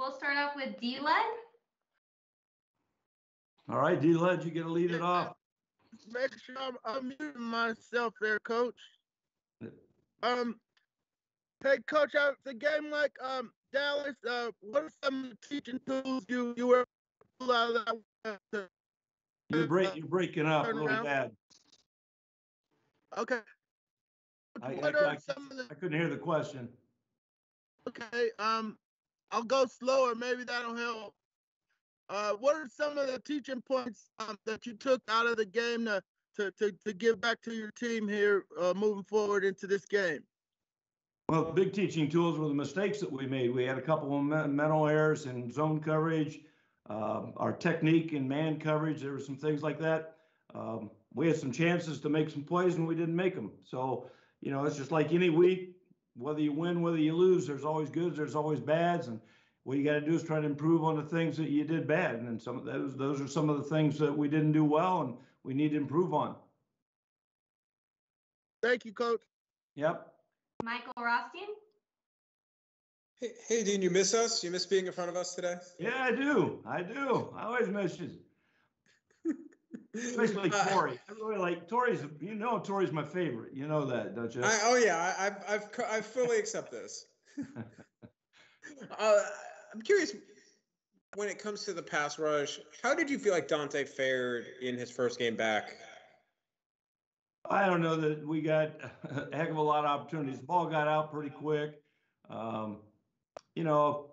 we'll start off with D-Led. All right, D-Led, you get to lead it off. Make sure I'm, I'm muting myself there, coach. Um, hey, coach, uh, the game like um Dallas, uh, what are some teaching tools you you were pull out of that? uh, You're break, you're breaking up a little bad. Okay. I, What I, are I, some of the I couldn't hear the question. Okay, um, I'll go slower. Maybe that'll help. Uh, what are some of the teaching points um, that you took out of the game to to to, to give back to your team here, uh, moving forward into this game? Well, big teaching tools were the mistakes that we made. We had a couple of me- mental errors in zone coverage, um, our technique in man coverage. There were some things like that. Um, we had some chances to make some plays and we didn't make them. So, you know, it's just like any week, whether you win, whether you lose, there's always goods, there's always bads. And what you got to do is try to improve on the things that you did bad. And then some of those, those are some of the things that we didn't do well and we need to improve on. Thank you, coach. Yep. Michael Rothstein. Hey, hey, Dean, you miss us? You miss being in front of us today? Yeah, I do. I do. I always miss you. Especially Tori. I really like Tori's. You know, Tori's my favorite. You know that, don't you? I, oh yeah, I, I've, I've, I fully accept this. uh, I'm curious. When it comes to the pass rush, how did you feel like Dante fared in his first game back? I don't know that we got a heck of a lot of opportunities. The ball got out pretty quick. Um, you know,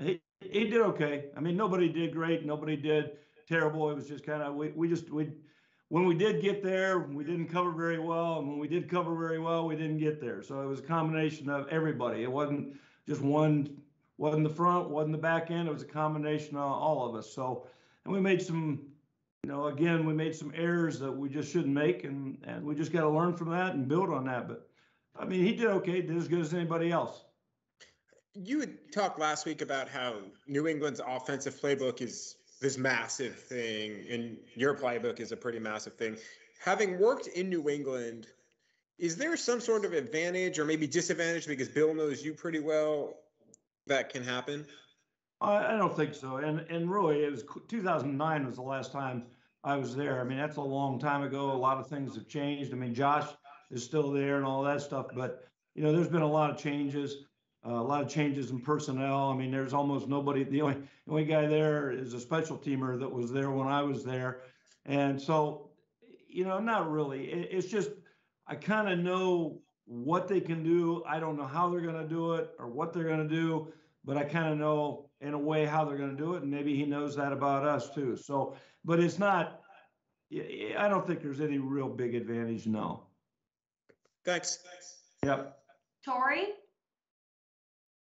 he he did okay. I mean, nobody did great. Nobody did terrible. It was just kind of we we just we when we did get there, we didn't cover very well, and when we did cover very well, we didn't get there. So it was a combination of everybody. It wasn't just one. wasn't the front, wasn't the back end. It was a combination of all of us. So, and we made some you know, again, we made some errors that we just shouldn't make, and and we just got to learn from that and build on that. But I mean, he did okay, did as good as anybody else. You had talked last week about how New England's offensive playbook is this massive thing, and your playbook is a pretty massive thing. Having worked in New England, is there some sort of advantage or maybe disadvantage because Bill knows you pretty well that can happen? I, I don't think so. And and really, it was 2009 was the last time I was there. I mean, that's a long time ago. A lot of things have changed. I mean, Josh is still there and all that stuff, but you know, there's been a lot of changes. Uh, a lot of changes in personnel. I mean, there's almost nobody. The only the only guy there is a special teamer that was there when I was there, and so, you know, not really. It, it's just I kind of know what they can do. I don't know how they're going to do it or what they're going to do, but I kind of know in a way how they're going to do it, and maybe he knows that about us too. So, but it's not. I I don't think there's any real big advantage. No. Thanks. Yep. Tori.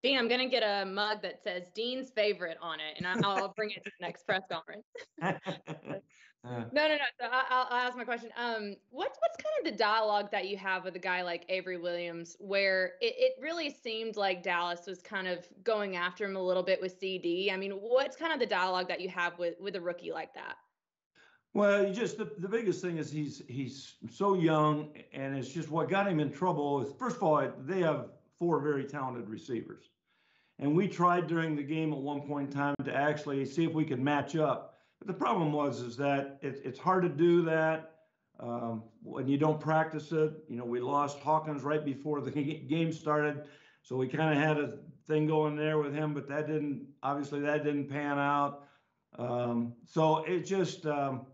Dean, I'm gonna get a mug that says Dean's favorite on it, and I- I'll bring it to the next press conference. Uh, No, no, no. So I- I'll, I'll ask my question. Um, what's what's kind of the dialogue that you have with a guy like Avery Williams, where it, it really seemed like Dallas was kind of going after him a little bit with CeeDee? I mean, what's kind of the dialogue that you have with with a rookie like that? Well, you just the, the biggest thing is he's he's so young, and it's just what got him in trouble is first of all they have four very talented receivers, and we tried during the game at one point in time to actually see if we could match up. But the problem was is that it, it's hard to do that um, when you don't practice it. You know, we lost Hawkins right before the game started, so we kind of had a thing going there with him, but that didn't obviously that didn't pan out. Um, so it just um,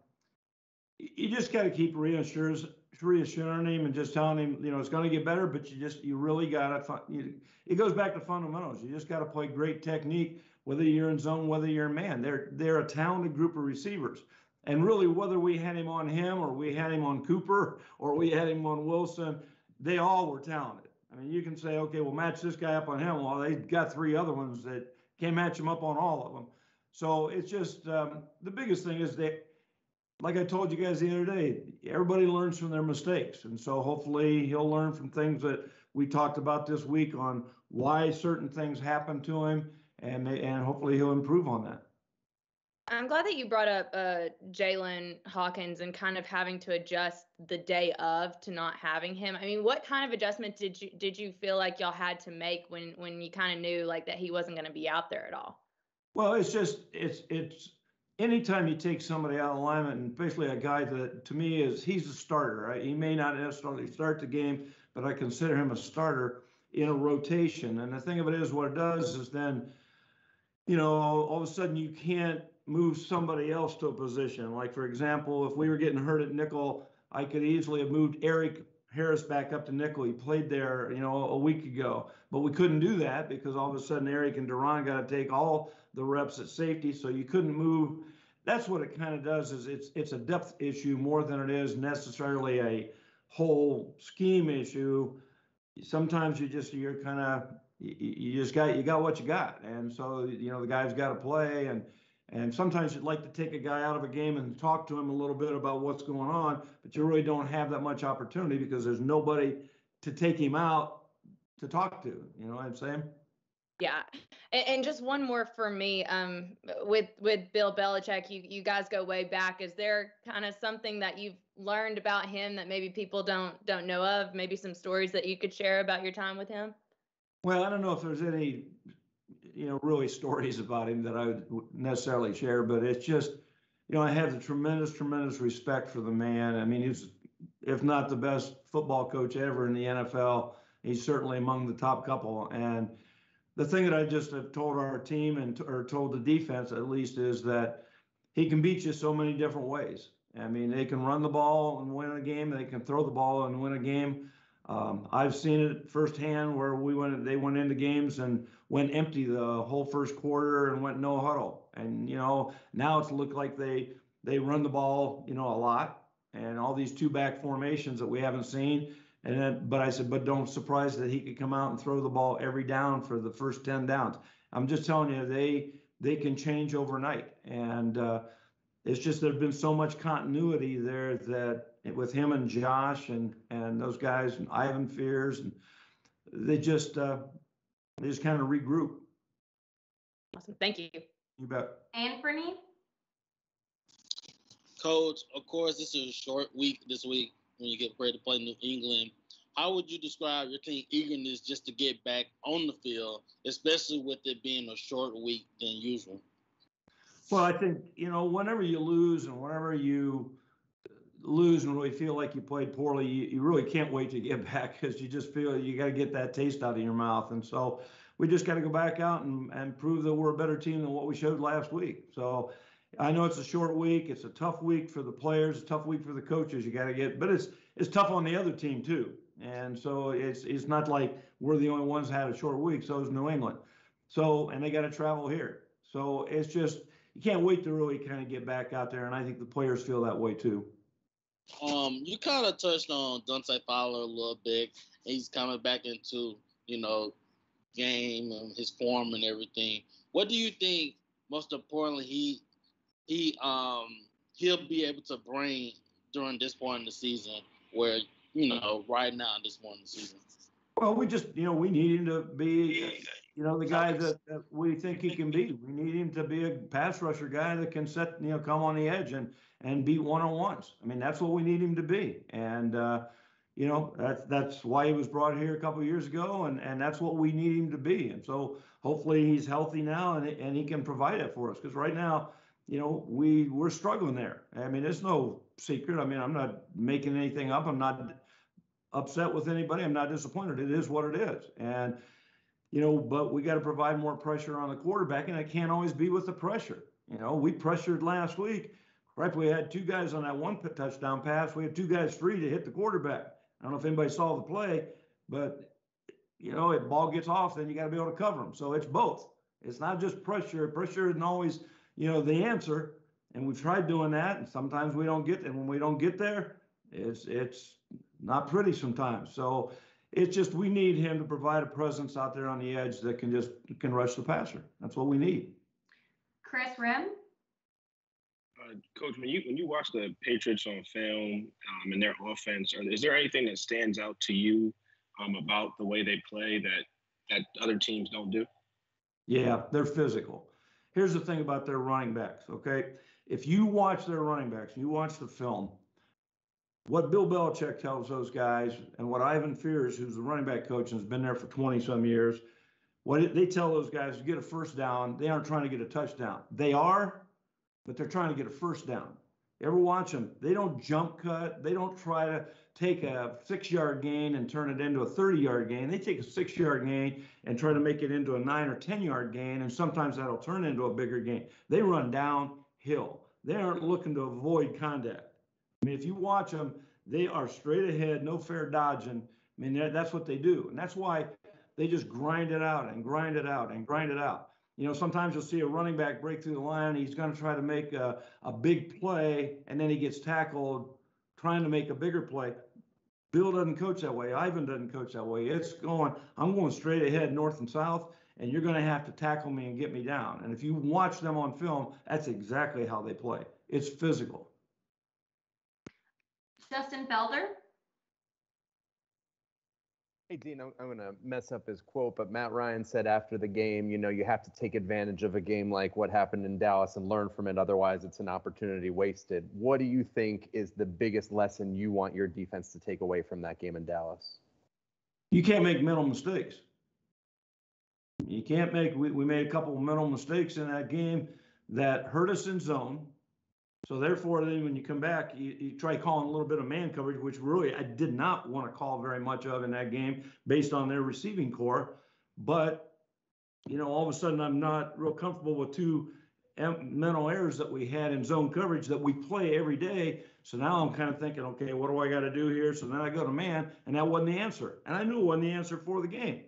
you just got to keep reassures, reassuring him and just telling him, you know, it's going to get better, but you just, you really got to, it goes back to fundamentals. You just got to play great technique, whether you're in zone, whether you're in man. They're, they're a talented group of receivers. And really, whether we had him on him or we had him on Cooper or we had him on Wilson, they all were talented. I mean, you can say, okay, we'll match this guy up on him. Well, they got three other ones that can't match him up on all of them. So it's just um, the biggest thing is that like I told you guys the other day, everybody learns from their mistakes. And so hopefully he'll learn from things that we talked about this week on why certain things happen to him and and hopefully he'll improve on that. I'm glad that you brought up uh, Jaylinn Hawkins and kind of having to adjust the day of to not having him. I mean, what kind of adjustment did you did you feel like y'all had to make when when you kind of knew like that he wasn't going to be out there at all? Well, it's just it's it's anytime you take somebody out of alignment, and basically a guy that to me is he's a starter. Right? He may not necessarily start the game, but I consider him a starter in a rotation. And the thing of it is, what it does is then, you know, all of a sudden you can't move somebody else to a position. Like for example, if we were getting hurt at nickel, I could easily have moved Eric Harris back up to nickel. He played there, you know, a week ago, but we couldn't do that because all of a sudden Eric and Duron got to take all the reps at safety, so you couldn't move. That's what it kind of does. Is it's it's a depth issue more than it is necessarily a whole scheme issue. Sometimes you just you're kind of you, you just got you got what you got, and so you know the guy's got to play and and sometimes you'd like to take a guy out of a game and talk to him a little bit about what's going on, but you really don't have that much opportunity because there's nobody to take him out to talk to. You know what I'm saying? Yeah, and, and just one more for me. Um, with with Bill Belichick, you you guys go way back. Is there kind of something that you've learned about him that maybe people don't don't know of? Maybe some stories that you could share about your time with him. Well, I don't know if there's any you know, really stories about him that I would necessarily share, but it's just, you know, I have a tremendous, tremendous respect for the man. I mean, he's, if not the best football coach ever in the NFL, he's certainly among the top couple. And the thing that I just have told our team and or told the defense at least is that he can beat you so many different ways. I mean, they can run the ball and win a game. They can throw the ball and win a game. Um, I've seen it firsthand where we went, they went into games and went empty the whole first quarter and went no huddle. And you know, now it's looked like they they run the ball, you know, a lot and all these two back formations that we haven't seen. And then, but I said, but don't surprise that he could come out and throw the ball every down for the first ten downs. I'm just telling you, they they can change overnight, and uh, it's just there's been so much continuity there that with him and Josh and and those guys and Ivan Fears and they just uh, they just kind of regroup. Awesome. Thank you. You bet. Anthony? Coach, of course, this is a short week this week when you get ready to play New England. How would you describe your team eagerness just to get back on the field, especially with it being a short week than usual? Well, I think, you know, whenever you lose and whenever you lose and really feel like you played poorly, you, you really can't wait to get back because you just feel you got to get that taste out of your mouth. And so we just got to go back out and, and prove that we're a better team than what we showed last week. So I know it's a short week. It's a tough week for the players. A tough week for the coaches. You got to get, but it's it's tough on the other team too. And so it's it's not like we're the only ones that had a short week. So is New England. So and they got to travel here. So it's just you can't wait to really kind of get back out there. And I think the players feel that way too. Um, you kind of touched on Dante Fowler a little bit. He's coming back into you know game and his form and everything. What do you think? Most importantly, he he um he'll be able to bring during this point in the season, where you know right now this point in the season. Well, we just you know we need him to be you know the guy that, that we think he can be. We need him to be a pass rusher guy that can set you know come on the edge and and beat one on ones. I mean, that's what we need him to be. And, uh, you know, that's, that's why he was brought here a couple years ago. And, and that's what we need him to be. And so hopefully he's healthy now and, and he can provide it for us. Because right now, you know, we, we're struggling there. I mean, it's no secret. I mean, I'm not making anything up. I'm not upset with anybody. I'm not disappointed. It is what it is. And, you know, but we got to provide more pressure on the quarterback, and it can't always be with the pressure. You know, we pressured last week Right, we had two guys on that one touchdown pass. We had two guys free to hit the quarterback. I don't know if anybody saw the play, but you know, if ball gets off, then you got to be able to cover them. So it's both. It's not just pressure. Pressure isn't always, you know, the answer. And we've tried doing that, and sometimes we don't get. And when we don't get there, it's it's not pretty sometimes. So it's just we need him to provide a presence out there on the edge that can just can rush the passer. That's what we need. Chris Rim? uh, Coach, when you when you watch the Patriots on film um, and their offense, or is there anything that stands out to you um, about the way they play that that other teams don't do? Yeah, they're physical. Here's the thing about their running backs, okay? If you watch their running backs, you watch the film, what Bill Belichick tells those guys, and what Ivan Fears, who's the running back coach and has been there for 20 some years, what they tell those guys to get a first down, they aren't trying to get a touchdown. They are, but they're trying to get a first down. Ever watch them? They don't jump cut. They don't try to take a six yard gain and turn it into a 30 yard gain. They take a six yard gain and try to make it into a nine or 10 yard gain. And sometimes that'll turn into a bigger gain. They run downhill. They aren't looking to avoid contact. I mean, if you watch them, they are straight ahead, no fair dodging. I mean, that's what they do. And that's why they just grind it out and grind it out and grind it out. You know, sometimes you'll see a running back break through the line. He's going to try to make a, a big play, and then he gets tackled trying to make a bigger play. Bill doesn't coach that way. Ivan doesn't coach that way. It's going, I'm going straight ahead, north and south, and you're going to have to tackle me and get me down. And if you watch them on film, that's exactly how they play. It's physical. Justin Felder. Hey, Dean, I'm, I'm going to mess up his quote, but Matt Ryan said after the game, you know, you have to take advantage of a game like what happened in Dallas and learn from it. Otherwise, it's an opportunity wasted. What do you think is the biggest lesson you want your defense to take away from that game in Dallas? You can't make mental mistakes. You can't make, we, we made a couple of mental mistakes in that game that hurt us in zone so therefore, then when you come back, you, you, try calling a little bit of man coverage, which really I did not want to call very much of in that game based on their receiving corps. But you know, all of a sudden, I'm not real comfortable with two mental errors that we had in zone coverage that we play every day. So now I'm kind of thinking, okay, what do I got to do here? So then I go to man, and that wasn't the answer, and I knew it wasn't the answer for the game.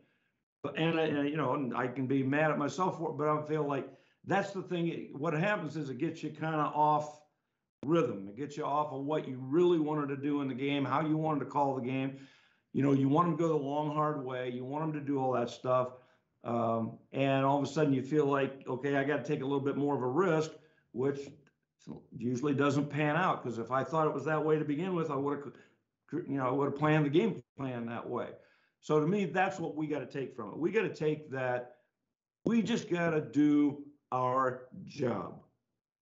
But and, I, and you know, I can be mad at myself for it, but I feel like that's the thing. What happens is it gets you kind of off rhythm. It gets you off of what you really wanted to do in the game, how you wanted to call the game. You know, you want them to go the long, hard way. You want them to do all that stuff. Um, and all of a sudden you feel like, okay, I got to take a little bit more of a risk, which usually doesn't pan out. Because if I thought it was that way to begin with, I would have, you know, I would have planned the game plan that way. So to me, that's what we got to take from it. We got to take that. We just got to do our job.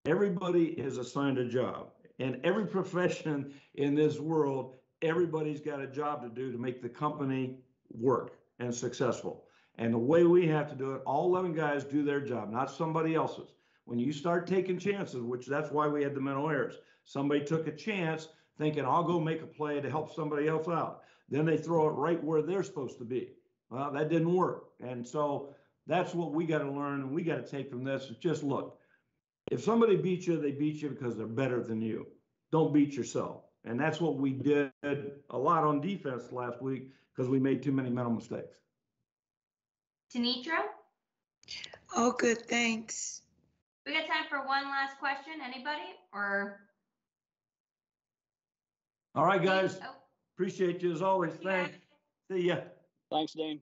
Everybody is assigned a job. And every profession in this world, everybody's got a job to do to make the company work and successful. And the way we have to do it, all 11 guys do their job, not somebody else's. When you start taking chances, which that's why we had the mental errors, somebody took a chance thinking, I'll go make a play to help somebody else out. Then they throw it right where they're supposed to be. Well, that didn't work. And so that's what we got to learn and we got to take from this. Is just look, if somebody beats you, they beat you because they're better than you. Don't beat yourself. And that's what we did a lot on defense last week because we made too many mental mistakes. Tenitra? Oh, good. Thanks. We got time for one last question. Anybody? Or all right, guys. Oh. Appreciate you as always. Thanks. See ya. Thanks, Dean.